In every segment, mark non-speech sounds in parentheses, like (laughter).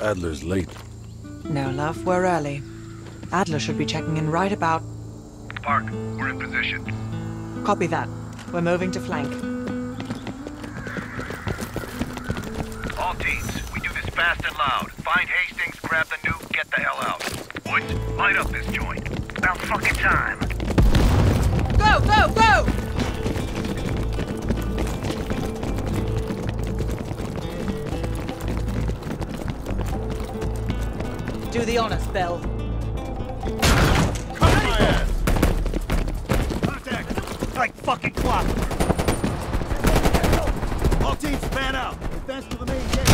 Adler's late. No, love, we're early. Adler should be checking in right about... Park, we're in position. Copy that. We're moving to flank. All teams, we do this fast and loud. Find Hastings, grab the nuke, get the hell out. Boys, light up this joint. About fucking time. Go, go, go! Do the honors, Bill. Cover my ass! Contact! Like fucking clock! All teams span out! Advance to the main gate!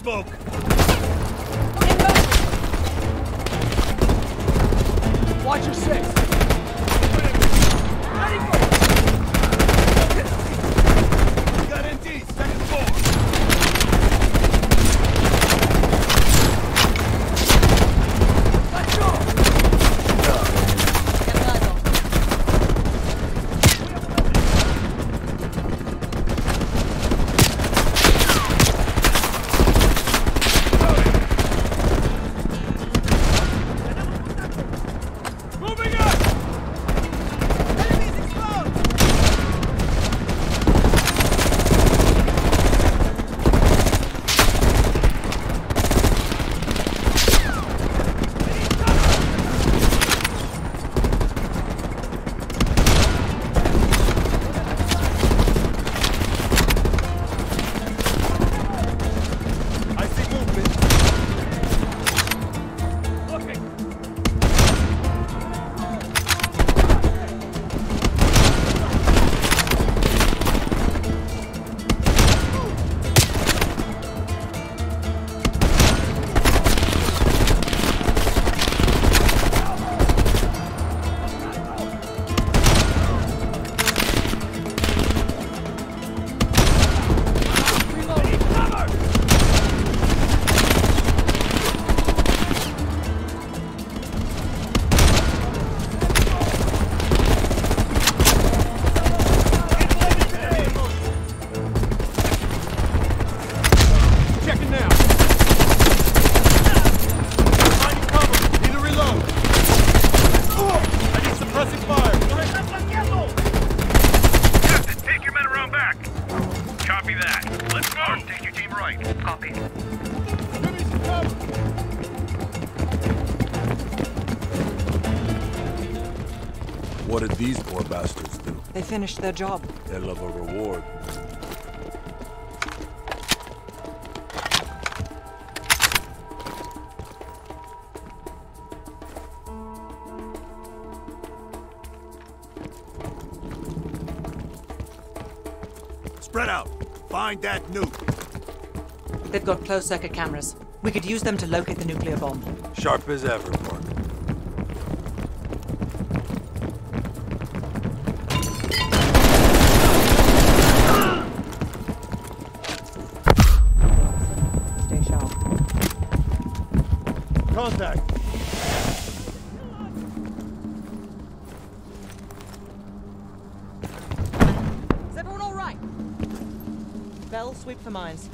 Smoke. Watch your six! Copy. Give me some cover. What did these poor bastards do? They finished their job. Hell of a reward. Spread out. Find that nuke. They've got closed circuit cameras. We could use them to locate the nuclear bomb. Sharp as ever, Parker. Stay sharp. contact. Is everyone all right? Bell, sweep for mines.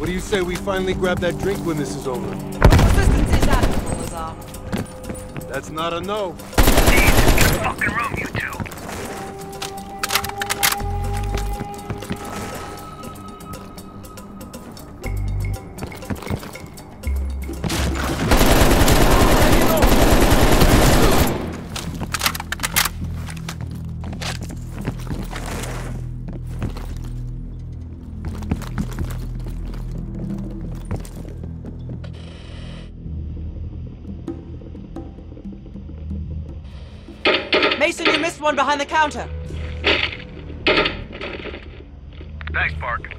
What do you say we finally grab that drink when this is over? Resistance is adequate, Lazar. That's not a no. Jeez, get fucking room, Mason, you missed one behind the counter. Thanks, Park.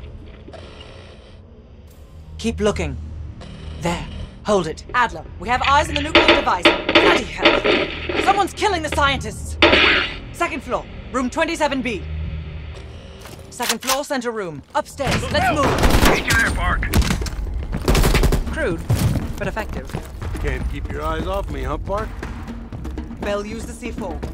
Keep looking. There. Hold it. Adler, we have eyes on the nuclear device. Bloody hell. Someone's killing the scientists. Second floor, room 27B. Second floor, center room. Upstairs. Let's move. Meet you there, Park. Crude, but effective. Can't keep your eyes off me, huh, Park? Bell, use the C4.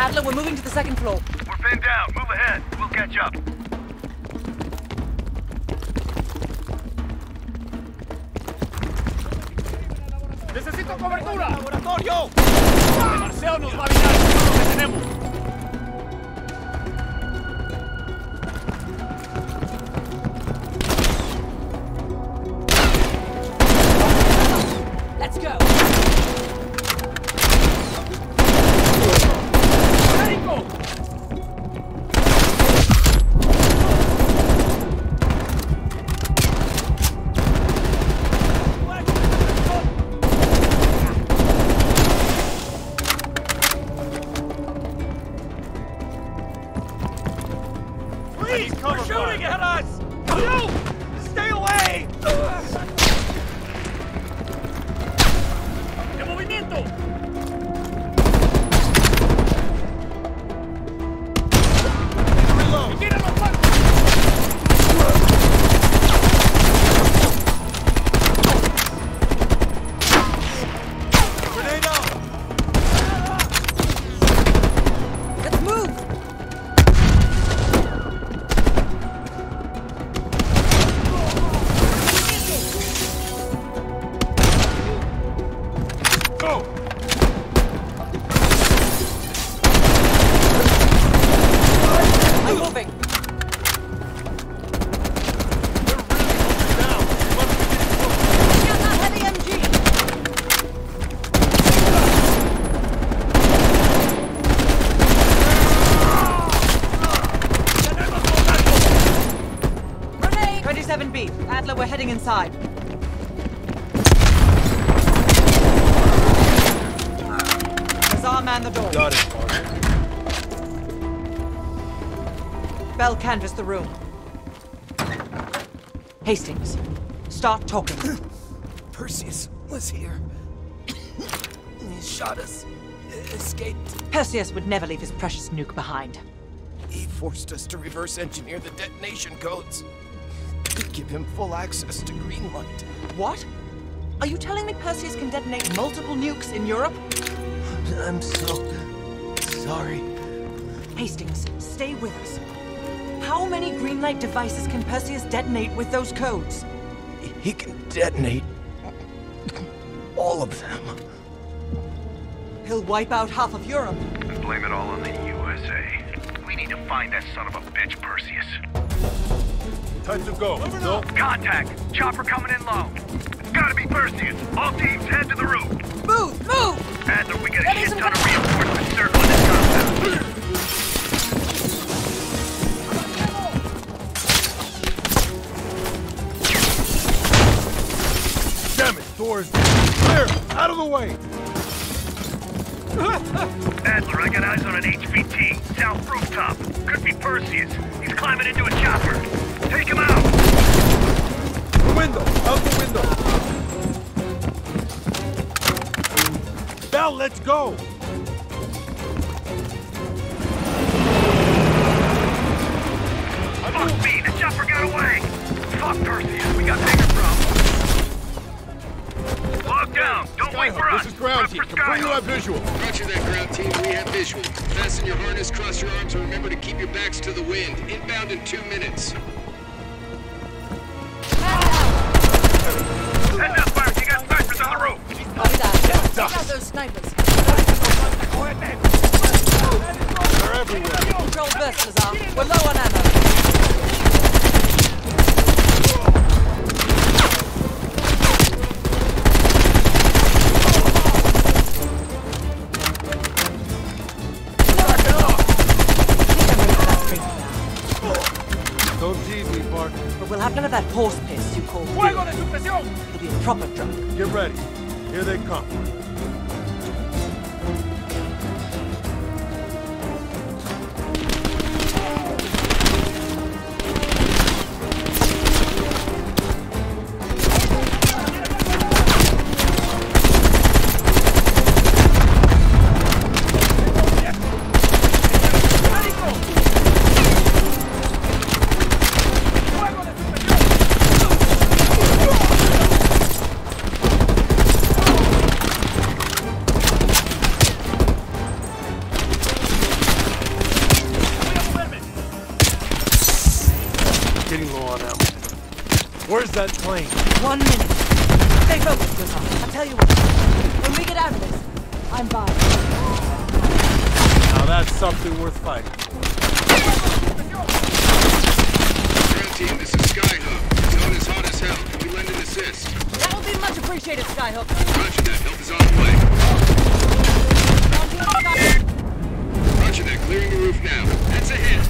Adler, we're moving to the second floor. We're pinned down. Move ahead. We'll catch up. ¡Necesito cobertura! ¡Laboratorio! ¡El Marceo nos va a avisar de todo lo que Bell, canvass the room. Hastings, start talking. (clears throat) Perseus was here. he shot us. Escaped. Perseus would never leave his precious nuke behind. He forced us to reverse engineer the detonation codes. To give him full access to Greenlight. What? Are you telling me Perseus can detonate multiple nukes in Europe? I'm so sorry. Hastings, stay with us. How many Greenlight devices can Perseus detonate with those codes? He can detonate all of them. He'll wipe out half of Europe. Blame it all on the USA. We need to find that son of a bitch, Perseus. Time to go. No? Contact! Chopper coming in low. It's gotta be Perseus. All teams head to the roof. Move! Move! Adler, we got a Ready, shit ton of kind Out of the way! Adler, I got eyes on an HVT. South rooftop. Could be Perseus. He's climbing into a chopper. Take him out! The window! Out the window! Bell, let's go! Fuck me, the chopper got away! Fuck Perseus, we got bigger. Log down, don't wait for us! This is ground Prep team. for Confirm you have visual. Roger that, ground team. We have visual. Fasten your harness, cross your arms, and remember to keep your backs to the wind. Inbound in two minutes. Head up, Bart, you got snipers on the roof! Copy that. Take out those snipers. They're everywhere. Control burst, Lazar. We're low on ammo. Of that horse piss you call ¡Fuego beer. de supresión! It'll be a proper drunk. Get ready. Here they come. Where's that plane? One minute. Stay focused, Lazar. I'll tell you what. When we get out of this, I'm buying. Now that's something worth fighting. Ground team, this is Skyhook. Zone is hot as hell. Can we lend an assist? That will be much appreciated, Skyhook. Roger that. Help is on the way. Ground team, Skyhook. Roger that. Clearing the roof now. That's a hit.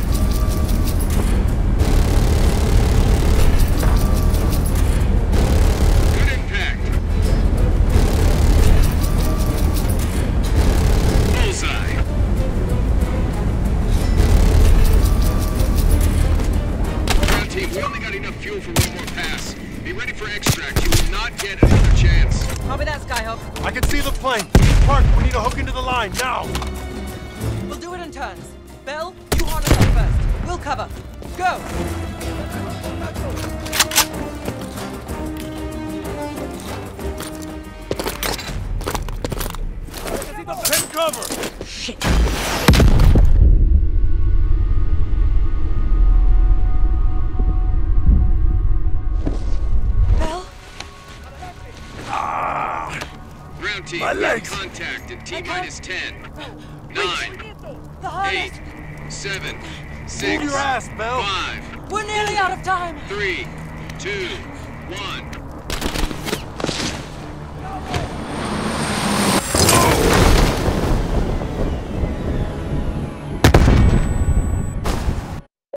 Pass. Be ready for extract. You will not get another chance. Copy that, Skyhook. I can see the plane. Park, we need to hook into the line now. We'll do it in turns. Bell, you harness up first. We'll cover. Go! Take cover. Shit. 14. My legs. Contact at T minus 10. 9. 8. 7. 6. Move your ass, Bell. 5. We're nearly out of time. 3. 2. 1.